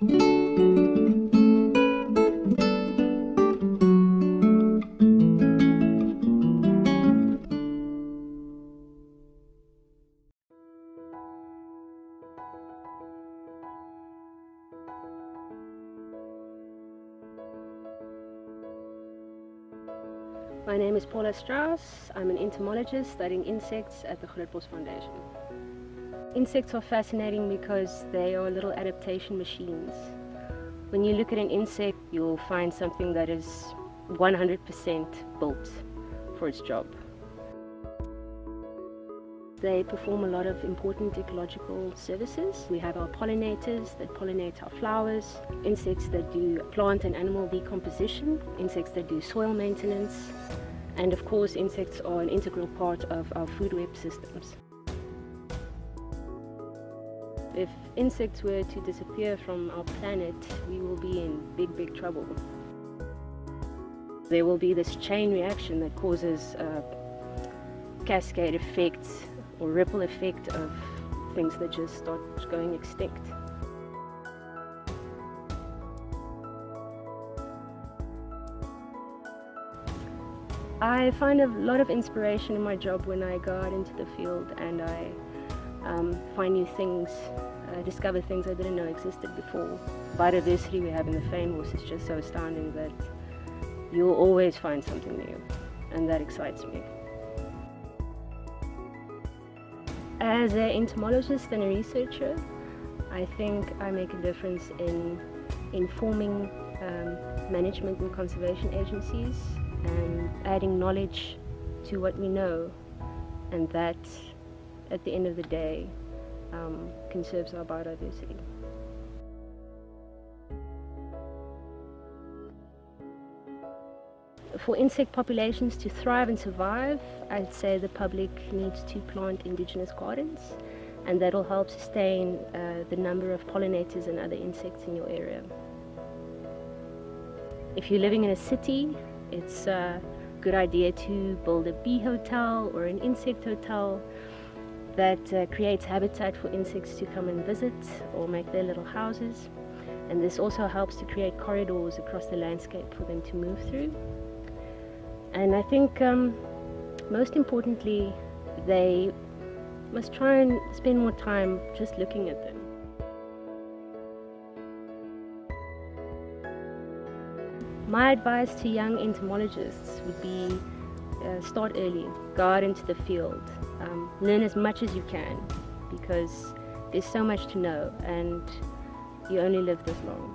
My name is Paula Strauss. I'm an entomologist studying insects at the Grootbos Foundation. Insects are fascinating because they are little adaptation machines. When you look at an insect, you'll find something that is 100% built for its job. They perform a lot of important ecological services. We have our pollinators that pollinate our flowers, insects that do plant and animal decomposition, insects that do soil maintenance, and of course insects are an integral part of our food web systems. If insects were to disappear from our planet, we will be in big, big trouble. There will be this chain reaction that causes a cascade effect or ripple effect of things that just start going extinct. I find a lot of inspiration in my job when I go out into the field and I um, find new things, uh, discover things I didn't know existed before. Biodiversity we have in the Fynbos is just so astounding that you'll always find something new and that excites me. As an entomologist and a researcher, I think I make a difference in informing um, management and conservation agencies and adding knowledge to what we know and that at the end of the day um, conserves our biodiversity. For insect populations to thrive and survive, I'd say the public needs to plant indigenous gardens and that'll help sustain uh, the number of pollinators and other insects in your area. If you're living in a city, it's a good idea to build a bee hotel or an insect hotel that uh, creates habitat for insects to come and visit or make their little houses. And this also helps to create corridors across the landscape for them to move through. And I think um, most importantly, they must try and spend more time just looking at them. My advice to young entomologists would be uh, start early, go out into the field, um, learn as much as you can because there's so much to know and you only live this long.